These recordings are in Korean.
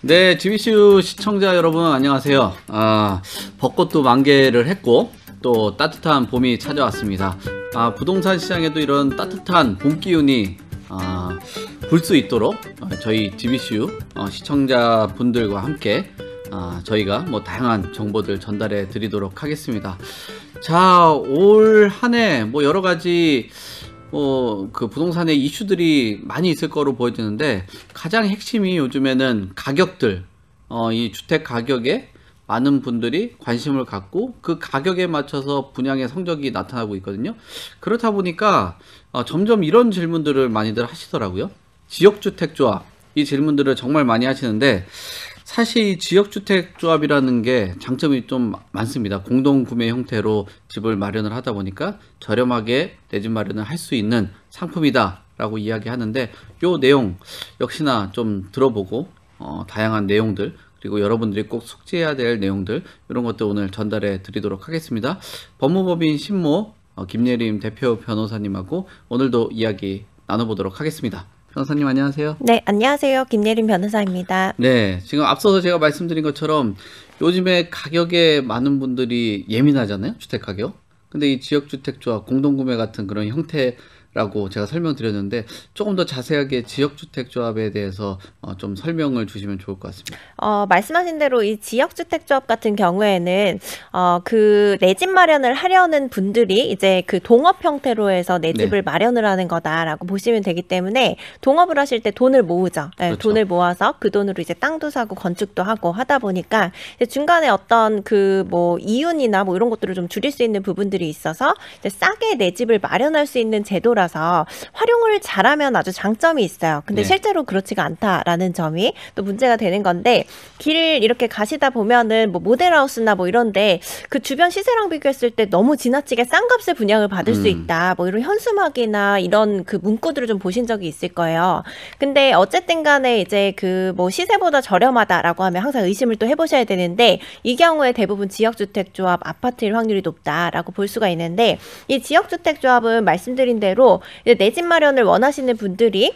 네, GBCU 시청자 여러분 안녕하세요. 아, 벚꽃도 만개를 했고 또 따뜻한 봄이 찾아왔습니다. 아, 부동산 시장에도 이런 따뜻한 봄 기운이 아, 불 수 있도록 어, 저희 GBCU 어, 시청자 분들과 함께 아, 저희가 뭐 다양한 정보들 전달해 드리도록 하겠습니다. 자, 올 한 해 뭐 여러 가지 뭐그 부동산의 이슈들이 많이 있을 거로 보여지는데 가장 핵심이 요즘에는 가격들 어, 이 주택 가격에 많은 분들이 관심을 갖고 그 가격에 맞춰서 분양의 성적이 나타나고 있거든요. 그렇다 보니까 어, 점점 이런 질문들을 많이들 하시더라고요. 지역주택조합 이 질문들을 정말 많이 하시는데 사실 이 지역주택조합이라는 게 장점이 좀 많습니다. 공동구매 형태로 집을 마련을 하다 보니까 저렴하게 내 집 마련을 할 수 있는 상품이다 라고 이야기하는데 요 내용 역시나 좀 들어보고 어, 다양한 내용들 그리고 여러분들이 꼭 숙지해야 될 내용들 이런 것들 오늘 전달해 드리도록 하겠습니다. 법무법인 신모 어, 김예림 대표 변호사님하고 오늘도 이야기 나눠보도록 하겠습니다. 변호사님 안녕하세요. 네, 안녕하세요. 김예림 변호사입니다. 네, 지금 앞서서 제가 말씀드린 것처럼 요즘에 가격에 많은 분들이 예민하잖아요, 주택 가격. 근데 이 지역 주택 조합 공동 구매 같은 그런 형태 라고 제가 설명드렸는데 조금 더 자세하게 지역주택조합에 대해서 어, 좀 설명을 주시면 좋을 것 같습니다. 어, 말씀하신 대로 이 지역주택조합 같은 경우에는 어, 그 내 집 마련을 하려는 분들이 이제 그 동업 형태로 해서 내 네. 집을 마련을 하는 거다라고 보시면 되기 때문에 동업을 하실 때 돈을 모으죠. 네, 그렇죠. 돈을 모아서 그 돈으로 이제 땅도 사고 건축도 하고 하다 보니까 중간에 어떤 그 뭐 이윤이나 뭐 이런 것들을 좀 줄일 수 있는 부분들이 있어서 싸게 내 집을 마련할 수 있는 제도라 서 활용을 잘하면 아주 장점이 있어요. 근데 네. 실제로 그렇지가 않다라는 점이 또 문제가 되는 건데 길 이렇게 가시다 보면은 뭐 모델하우스나 뭐 이런데 그 주변 시세랑 비교했을 때 너무 지나치게 싼 값에 분양을 받을 수 음. 있다. 뭐 이런 현수막이나 이런 그 문구들을 좀 보신 적이 있을 거예요. 근데 어쨌든 간에 이제 그 뭐 시세보다 저렴하다라고 하면 항상 의심을 또 해보셔야 되는데 이 경우에 대부분 지역주택조합 아파트일 확률이 높다라고 볼 수가 있는데 이 지역주택조합은 말씀드린 대로 내 집 마련을 원하시는 분들이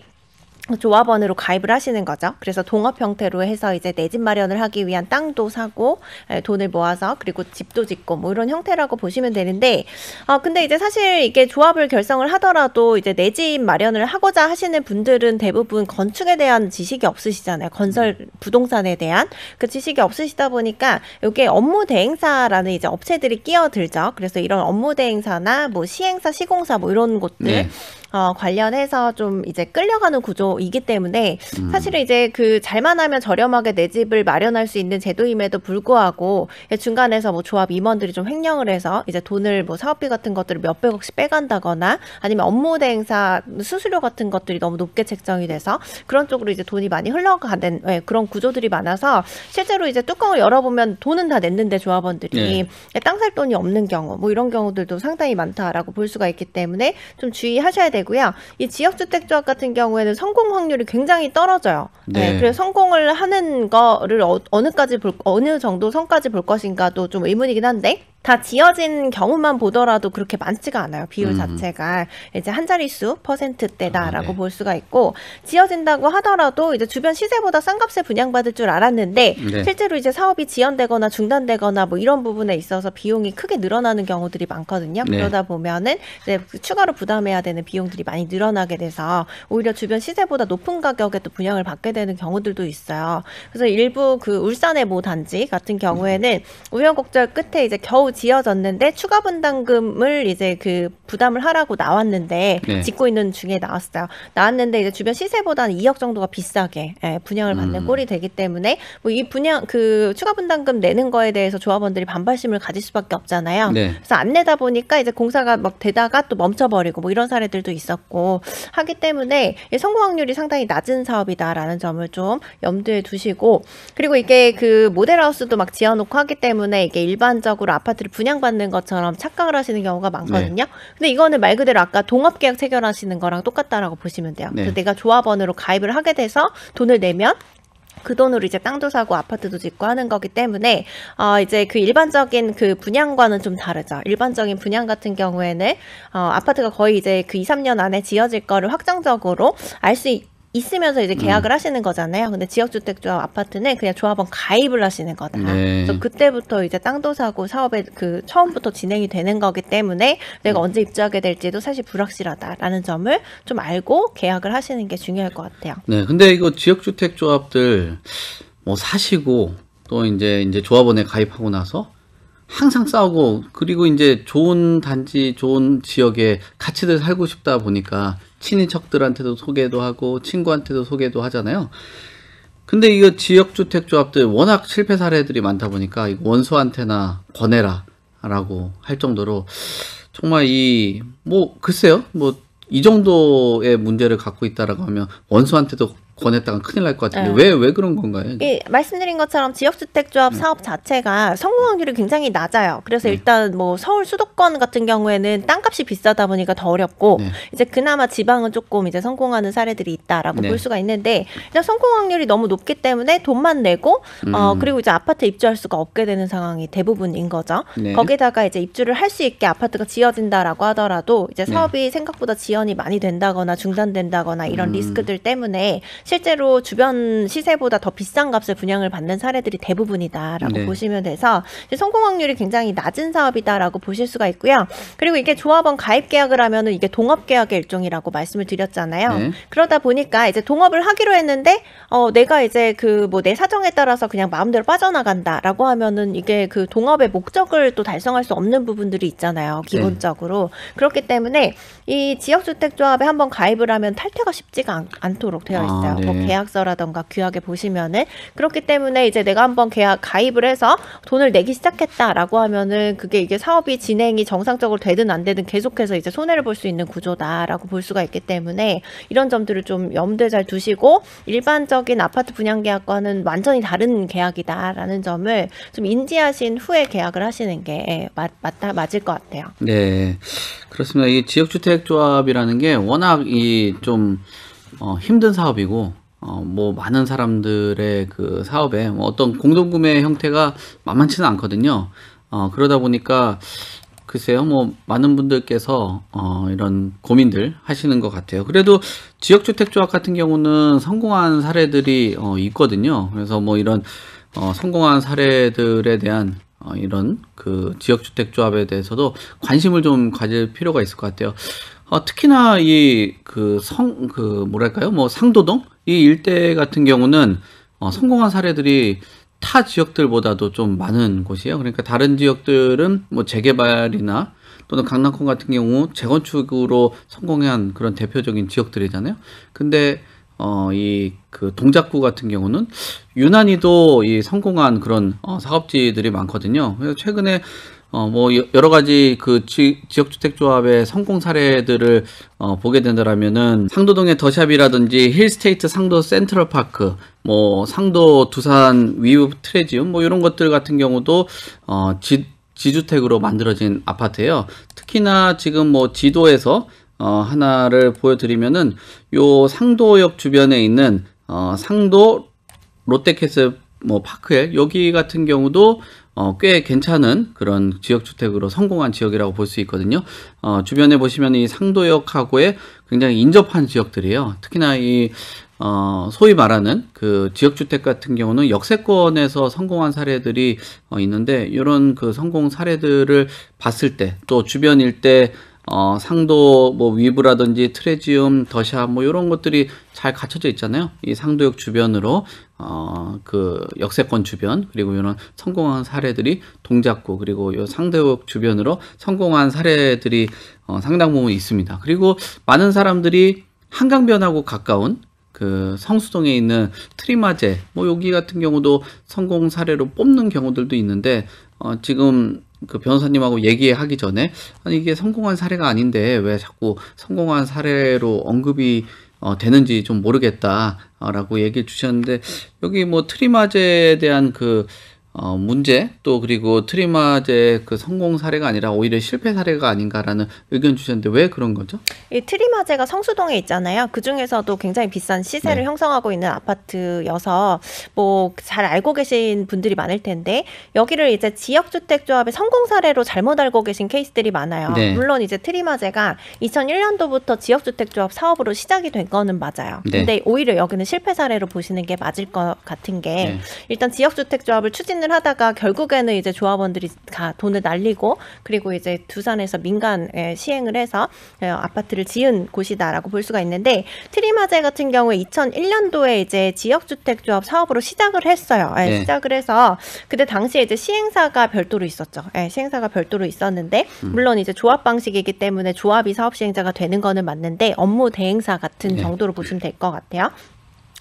조합원으로 가입을 하시는 거죠. 그래서 동업 형태로 해서 이제 내 집 마련을 하기 위한 땅도 사고 에, 돈을 모아서 그리고 집도 짓고 뭐 이런 형태라고 보시면 되는데 아 근데 이제 사실 이게 조합을 결성을 하더라도 이제 내 집 마련을 하고자 하시는 분들은 대부분 건축에 대한 지식이 없으시잖아요. 건설 부동산에 대한 그 지식이 없으시다 보니까 이게 업무 대행사라는 이제 업체들이 끼어들죠. 그래서 이런 업무 대행사나 뭐 시행사, 시공사 뭐 이런 곳들 네. 어, 관련해서 좀 이제 끌려가는 구조 이기 때문에 음. 사실은 이제 그 잘만 하면 저렴하게 내 집을 마련할 수 있는 제도임에도 불구하고 중간에서 뭐 조합 임원들이 좀 횡령을 해서 이제 돈을 뭐 사업비 같은 것들을 몇백억씩 빼간다거나 아니면 업무 대행사 수수료 같은 것들이 너무 높게 책정이 돼서 그런 쪽으로 이제 돈이 많이 흘러가는 예, 그런 구조들이 많아서 실제로 이제 뚜껑을 열어보면 돈은 다 냈는데 조합원들이 네. 땅살 돈이 없는 경우 뭐 이런 경우들도 상당히 많다라고 볼 수가 있기 때문에 좀 주의하셔야 되고요. 이 지역주택조합 같은 경우에는 성공 확률이 굉장히 떨어져요. 네. 네. 그래서 성공을 하는 거를 어, 어느까지 볼 어느 정도 선까지 볼 것인가도 좀 의문이긴 한데 다 지어진 경우만 보더라도 그렇게 많지가 않아요. 비율 음. 자체가 이제 한 자릿수 퍼센트대다라고 아, 네. 볼 수가 있고 지어진다고 하더라도 이제 주변 시세보다 싼 값에 분양받을 줄 알았는데 네. 실제로 이제 사업이 지연되거나 중단되거나 뭐 이런 부분에 있어서 비용이 크게 늘어나는 경우들이 많거든요. 네. 그러다 보면은 이제 추가로 부담해야 되는 비용들이 많이 늘어나게 돼서 오히려 주변 시세보다 높은 가격에 또 분양을 받게 되는 경우들도 있어요. 그래서 일부 그 울산의 모 단지 같은 경우에는 우여곡절 끝에 이제 겨우 지어졌는데 추가 분담금을 이제 그 부담을 하라고 나왔는데 네. 짓고 있는 중에 나왔어요. 나왔는데 이제 주변 시세보다는 2억 정도가 비싸게 예, 분양을 받는 음. 꼴이 되기 때문에 뭐 이 분양 그 추가 분담금 내는 거에 대해서 조합원들이 반발심을 가질 수밖에 없잖아요. 네. 그래서 안 내다 보니까 이제 공사가 막 되다가 또 멈춰버리고 뭐 이런 사례들도 있었고 하기 때문에 이 성공 확률이 상당히 낮은 사업이다라는 점을 좀 염두에 두시고 그리고 이게 그 모델하우스도 막 지어놓고 하기 때문에 이게 일반적으로 아파트 를 분양받는 것처럼 착각을 하시는 경우가 많거든요. 근데 이거는 말 그대로 아까 동업 계약 체결하시는 거랑 똑같다라고 보시면 돼요. 네. 그래서 내가 조합원으로 가입을 하게 돼서 돈을 내면 그 돈으로 이제 땅도 사고 아파트도 짓고 하는 거기 때문에 어 이제 그 일반적인 그 분양과는 좀 다르죠. 일반적인 분양 같은 경우에는 어 아파트가 거의 이제 그 2, 3년 안에 지어질 거를 확정적으로 알 수 있으면서 이제 계약을 음. 하시는 거잖아요. 근데 지역주택조합 아파트는 그냥 조합원 가입을 하시는 거다. 네. 그래서 그때부터 이제 땅도 사고 사업에 그 처음부터 진행이 되는 거기 때문에 내가 음. 언제 입주하게 될지도 사실 불확실하다라는 점을 좀 알고 계약을 하시는 게 중요할 것 같아요. 네, 근데 이거 지역주택 조합들 뭐 사시고 또 이제 이제 조합원에 가입하고 나서 항상 싸우고 그리고 이제 좋은 단지, 좋은 지역에 같이들 살고 싶다 보니까 친인척들한테도 소개도 하고 친구한테도 소개도 하잖아요. 근데 이거 지역주택 조합들 워낙 실패 사례들이 많다 보니까 원수한테나 권해라 라고 할 정도로 정말 이 뭐 글쎄요 뭐 이 정도의 문제를 갖고 있다라고 하면 원수한테도 권했다가 큰일 날 것 같은데 네. 왜왜 그런 건가요? 이 말씀드린 것처럼 지역주택조합 사업 자체가 성공 확률이 굉장히 낮아요. 그래서 네. 일단 뭐 서울 수도권 같은 경우에는 땅값이 비싸다 보니까 더 어렵고 네. 이제 그나마 지방은 조금 이제 성공하는 사례들이 있다라고 네. 볼 수가 있는데 일단 성공 확률이 너무 높기 때문에 돈만 내고 어 음. 그리고 이제 아파트 입주할 수가 없게 되는 상황이 대부분인 거죠. 네. 거기다가 이제 입주를 할 수 있게 아파트가 지어진다라고 하더라도 이제 네. 사업이 생각보다 지연이 많이 된다거나 중단된다거나 이런 음. 리스크들 때문에 실제로 주변 시세보다 더 비싼 값을 분양을 받는 사례들이 대부분이다라고 네. 보시면 돼서 성공 확률이 굉장히 낮은 사업이다라고 보실 수가 있고요. 그리고 이게 조합원 가입 계약을 하면은 이게 동업 계약의 일종이라고 말씀을 드렸잖아요. 네. 그러다 보니까 이제 동업을 하기로 했는데 어 내가 이제 그 뭐 내 사정에 따라서 그냥 마음대로 빠져나간다라고 하면은 이게 그 동업의 목적을 또 달성할 수 없는 부분들이 있잖아요. 기본적으로 그렇기 때문에 이 지역주택조합에 한번 가입을 하면 탈퇴가 쉽지가 않, 않도록 되어 아, 있어요. 네. 뭐 계약서라던가 규약에 보시면은 그렇기 때문에 이제 내가 한번 계약 가입을 해서 돈을 내기 시작했다라고 하면은 그게 이게 사업이 진행이 정상적으로 되든 안 되든 계속해서 이제 손해를 볼 수 있는 구조다라고 볼 수가 있기 때문에 이런 점들을 좀 염두에 잘 두시고 일반적인 아파트 분양 계약과는 완전히 다른 계약이다라는 점을 좀 인지하신 후에 계약을 하시는 게 맞, 맞다 맞을 것 같아요. 네, 그렇습니다. 이 지역주택 조합이라는 게 워낙 이좀 어, 힘든 사업이고 어, 뭐 많은 사람들의 그 사업에 뭐 어떤 공동구매 형태가 만만치는 않거든요. 어, 그러다 보니까 글쎄요, 뭐 많은 분들께서 어, 이런 고민들 하시는 것 같아요. 그래도 지역주택조합 같은 경우는 성공한 사례들이 어, 있거든요. 그래서 뭐 이런 어, 성공한 사례들에 대한 어, 이런 그 지역주택조합에 대해서도 관심을 좀 가질 필요가 있을 것 같아요. 어, 특히나 이 그 성 그 뭐랄까요, 뭐 상도동 이 일대 같은 경우는 어, 성공한 사례들이 타 지역들보다도 좀 많은 곳이에요. 그러니까 다른 지역들은 뭐 재개발이나 또는 강남권 같은 경우 재건축으로 성공한 그런 대표적인 지역들이잖아요. 근데 어, 이 그 동작구 같은 경우는 유난히도 이 성공한 그런 어, 사업지들이 많거든요. 그래서 최근에 어, 뭐 여- 여러 가지 그 지, 지역주택조합의 성공 사례들을 어, 보게 된다라면은 상도동의 더샵이라든지 힐스테이트 상도 센트럴파크, 뭐 상도 두산 위브 트레지움 뭐 이런 것들 같은 경우도 어, 지, 지주택으로 만들어진 아파트예요. 특히나 지금 뭐 지도에서 어, 하나를 보여드리면은 요 상도역 주변에 있는 어, 상도 롯데캐슬 뭐 파크엘 여기 같은 경우도 어, 꽤 괜찮은 그런 지역 주택으로 성공한 지역이라고 볼 수 있거든요. 어, 주변에 보시면 이 상도역하고의 굉장히 인접한 지역들이에요. 특히나 이 어, 소위 말하는 그 지역 주택 같은 경우는 역세권에서 성공한 사례들이 어, 있는데 이런 그 성공 사례들을 봤을 때 또 주변 일대 어, 상도 뭐 위브라든지 트레지움, 더샵 뭐 이런 것들이 잘 갖춰져 있잖아요. 이 상도역 주변으로 어, 그 역세권 주변 그리고 이런 성공한 사례들이 동작구 그리고 요 상도역 주변으로 성공한 사례들이 어, 상당 부분 있습니다. 그리고 많은 사람들이 한강변하고 가까운 그 성수동에 있는 트리마제 뭐 여기 같은 경우도 성공 사례로 뽑는 경우들도 있는데 어, 지금 그 변호사님하고 얘기하기 전에 아니 이게 성공한 사례가 아닌데 왜 자꾸 성공한 사례로 언급이 어, 되는지 좀 모르겠다라고 얘기해 주셨는데 여기 뭐 트리마제에 대한 그 어, 문제 또 그리고 트리마제 그 성공 사례가 아니라 오히려 실패 사례가 아닌가라는 의견 주셨는데 왜 그런 거죠? 이 트리마제가 성수동에 있잖아요. 그 중에서도 굉장히 비싼 시세를 네. 형성하고 있는 아파트여서 뭐 잘 알고 계신 분들이 많을 텐데 여기를 이제 지역주택조합의 성공 사례로 잘못 알고 계신 케이스들이 많아요. 네. 물론 이제 트리마제가 2001년도부터 지역주택조합 사업으로 시작이 된 거는 맞아요. 네. 근데 오히려 여기는 실패 사례로 보시는 게 맞을 것 같은 게 네. 일단 지역주택조합을 추진 을 하다가 결국에는 이제 조합원들이 다 돈을 날리고 그리고 이제 두산에서 민간에 시행을 해서 어, 아파트를 지은 곳이다라고 볼 수가 있는데 트리마제 같은 경우에 2001년도에 이제 지역주택조합 사업으로 시작을 했어요. 예, 네. 시작을 해서 그때 당시에 이제 시행사가 별도로 있었죠. 예, 시행사가 별도로 있었는데 물론 이제 조합 방식이기 때문에 조합이 사업 시행자가 되는 거는 맞는데 업무 대행사 같은 네. 정도로 보시면 될 것 같아요.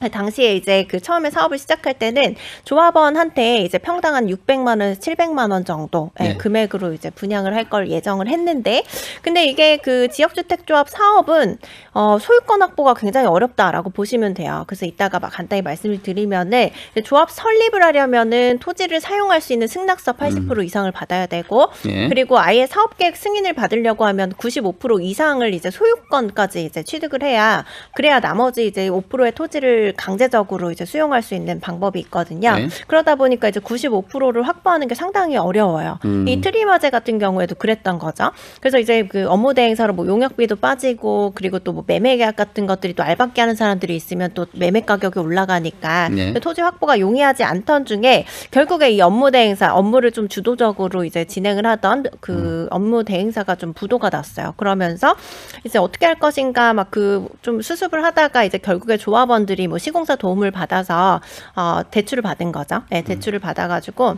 당시에 이제 그 처음에 사업을 시작할 때는 조합원한테 이제 평당 한 600만 원, 700만 원 정도 예, 네. 금액으로 이제 분양을 할 걸 예정을 했는데 근데 이게 그 지역주택조합 사업은 어, 소유권 확보가 굉장히 어렵다라고 보시면 돼요. 그래서 이따가 막 간단히 말씀을 드리면은 조합 설립을 하려면은 토지를 사용할 수 있는 승낙서 80% 이상을 받아야 되고 예. 그리고 아예 사업 계획 승인을 받으려고 하면 95% 이상을 이제 소유권까지 이제 취득을 해야 그래야 나머지 이제 5%의 토지를 강제적으로 이제 수용할 수 있는 방법이 있거든요. 네. 그러다 보니까 이제 95%를 확보하는 게 상당히 어려워요. 음. 이 트리마제 같은 경우에도 그랬던 거죠. 그래서 이제 그 업무 대행사로 뭐 용역비도 빠지고 그리고 또 뭐 매매 계약 같은 것들이 또 알박기 하는 사람들이 있으면 또 매매 가격이 올라가니까 네. 토지 확보가 용이하지 않던 중에 결국에 이 업무 대행사 업무를 좀 주도적으로 이제 진행을 하던 그 업무 대행사가 좀 부도가 났어요. 그러면서 이제 어떻게 할 것인가 막 그 좀 수습을 하다가 이제 결국에 조합원들이 뭐 시공사 도움을 받아서 어 대출을 받은 거죠. 네, 대출을 받아가지고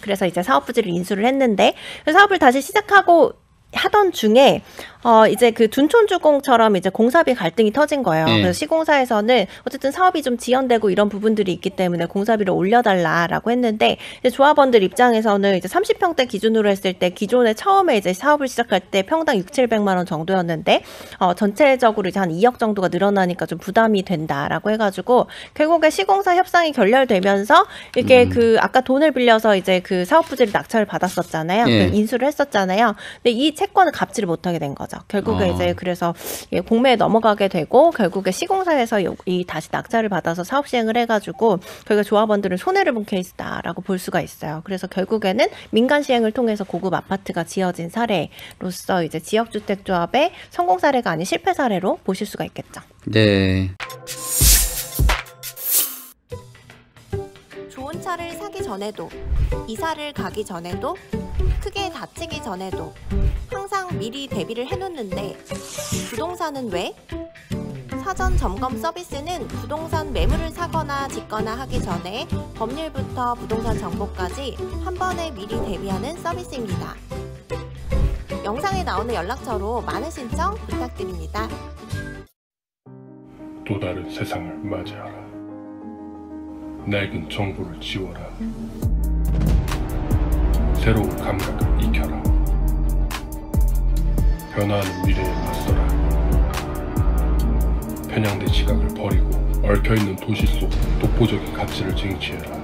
그래서 이제 사업 부지를 인수를 했는데 그 사업을 다시 시작하고 하던 중에 어 이제 그 둔촌주공처럼 이제 공사비 갈등이 터진 거예요. 네. 그래서 시공사에서는 어쨌든 사업이 좀 지연되고 이런 부분들이 있기 때문에 공사비를 올려달라라고 했는데 이제 조합원들 입장에서는 이제 30평대 기준으로 했을 때 기존에 처음에 이제 사업을 시작할 때 평당 6, 700만 원 정도였는데 어 전체적으로 이제 한 2억 정도가 늘어나니까 좀 부담이 된다라고 해가지고 결국에 시공사 협상이 결렬되면서 이게 음. 그 아까 돈을 빌려서 이제 그 사업 부지를 낙찰을 받았었잖아요. 예. 그 인수를 했었잖아요. 근데 이 채권을 갚지를 못하게 된 거죠. 결국에 어. 이제 그래서 예, 공매에 넘어가게 되고 결국에 시공사에서 요- 이 다시 낙찰을 받아서 사업 시행을 해가지고 결국에 조합원들은 손해를 본 케이스다라고 볼 수가 있어요. 그래서 결국에는 민간 시행을 통해서 고급 아파트가 지어진 사례로서 이제 지역주택조합의 성공 사례가 아닌 실패 사례로 보실 수가 있겠죠. 네. 좋은 차를 사기 전에도 이사를 가기 전에도 크게 다치기 전에도 항상 미리 대비를 해놓는데 부동산은 왜? 사전 점검 서비스는 부동산 매물을 사거나 짓거나 하기 전에 법률부터 부동산 정보까지 한 번에 미리 대비하는 서비스입니다. 영상에 나오는 연락처로 많은 신청 부탁드립니다. 또 다른 세상을 맞이하라. 낡은 정보를 지워라. 새로운 감각을 익혀라. 변화하는 미래에 맞서라. 편향된 시각을 버리고 얽혀있는 도시 속 독보적인 가치를 쟁취해라.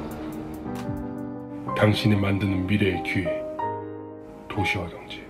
당신이 만드는 미래의 기회. 도시화 경제.